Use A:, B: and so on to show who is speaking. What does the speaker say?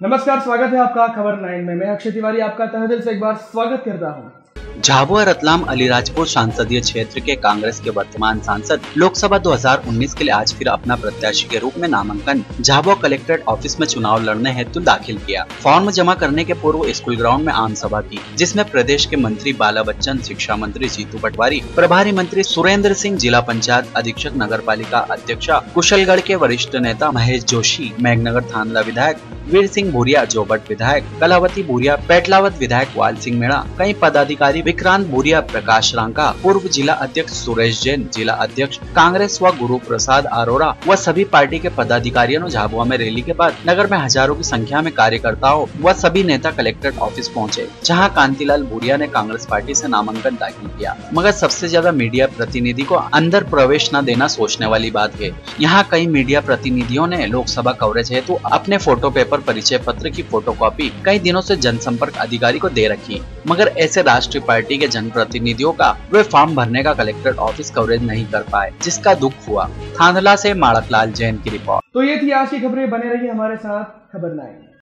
A: नमस्कार, स्वागत है आपका खबर नाइन में। मैं अक्षय तिवारी, आपका तहदिल से एक बार स्वागत करता हूँ।
B: झाबुआ रतलाम अलीराजपुर संसदीय क्षेत्र के कांग्रेस के वर्तमान सांसद लोकसभा 2019 के लिए आज फिर अपना प्रत्याशी के रूप में नामांकन झाबुआ कलेक्ट्रेट ऑफ़िस में चुनाव लड़ने हेतु दाखिल किया। फॉर्म जमा करने के पूर्व स्कूल ग्राउंड में आम सभा की, जिसमें प्रदेश के मंत्री बाला बच्चन, शिक्षा मंत्री जीतू पटवारी, प्रभारी मंत्री सुरेंद्र सिंह, जिला पंचायत अधीक्षक नगर पालिका अध्यक्षा कुशलगढ़ के वरिष्ठ नेता महेश जोशी, मेघनगर थानला विधायक वीर सिंह भूरिया, जोबट विधायक कलावती भूरिया, पेटलावत विधायक वाल सिंह मेड़ा कई पदाधिकारी विक्रांत भूरिया प्रकाश रांका, पूर्व जिला अध्यक्ष सुरेश जैन, जिला अध्यक्ष, कांग्रेस व गुरु प्रसाद अरोरा व सभी पार्टी के पदाधिकारियों झाबुआ में रैली के बाद नगर में हज़ारों की संख्या में कार्यकर्ताओं व सभी नेता कलेक्ट्रेट ऑफ़िस पहुँचे, जहाँ कांतिलाल भूरिया ने कांग्रेस पार्टी ऐसी नामांकन दाखिल किया। मगर सबसे ज़्यादा मीडिया प्रतिनिधि को अंदर प्रवेश न देना सोचने वाली बात है। यहाँ कई मीडिया प्रतिनिधियों ने लोकसभा कवरेज हेतु अपने फ़ोटो पेपर, परिचय पत्र की फोटोकॉपी कई दिनों से जनसंपर्क अधिकारी को दे रखी मगर ऐसे राष्ट्रीय पार्टी के जनप्रतिनिधियों का वे फॉर्म भरने का कलेक्टर ऑफ़िस कवरेज नहीं कर पाए, जिसका दुख हुआ। थानला से माड़क लाल जैन की रिपोर्ट।
A: तो ये थी आज की खबरें, बने रही हमारे साथ, खबर नाइन